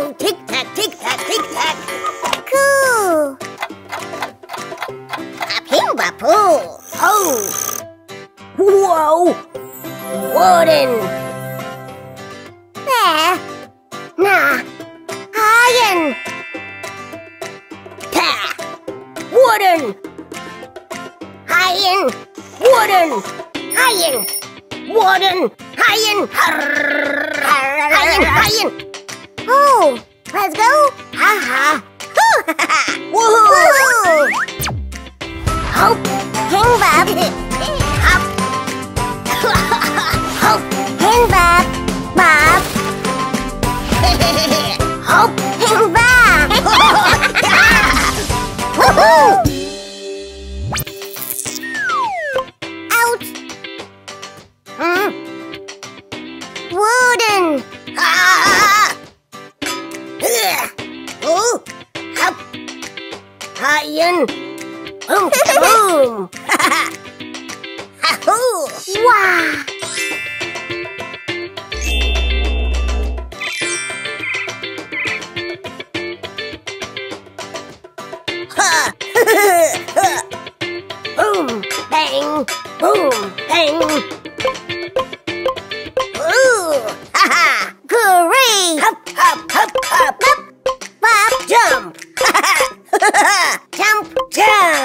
Tick tack, tick tack, tick tack. Cool. A ping Uphill, bapoo. Oh. Whoa. Wooden. There. Eh. Nah. Iron. Pah. Wooden. Iron. Wooden. Iron. Wooden. Iron. Iron. Iron. Oh, let's go. Ha ha. Woohoo. Hang bab. Hayan! Boom! Boom! Wow. Boom! Bang! Boom! Bang!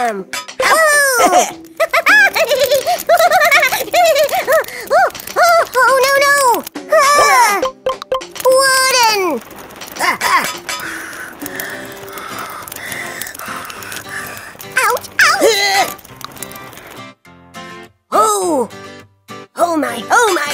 Jump! Oh. oh, no, no. Ah. Wooden. Ouch, ouch. Oh! Oh my, oh my!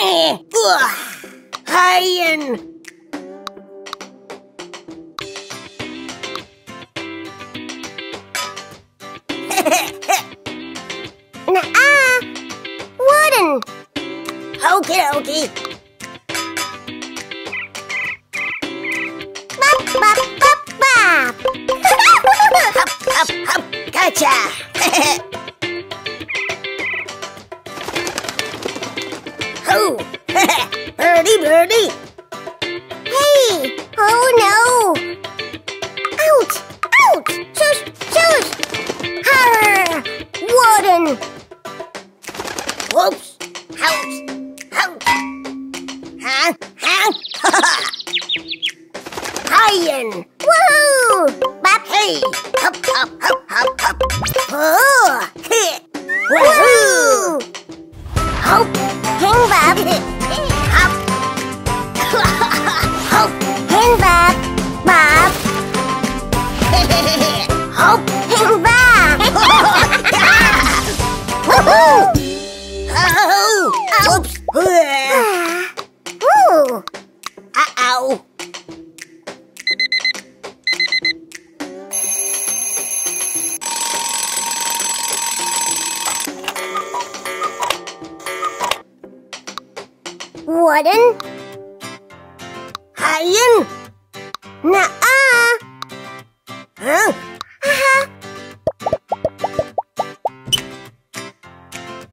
Uh. Nuh-uh. Wooden. Okie dokie. Bop, bop, bop, bop. Hop, hop, hop. Gotcha. oh, birdie, birdie. hey. Oh, no. Ouch, ouch. Shush, shush. Arr. Wooden. Whoops. Ouch. Ouch. Huh? Huh? Iron. Bop. Hop. Hop. Wooden. Hayan! Nuh-uh.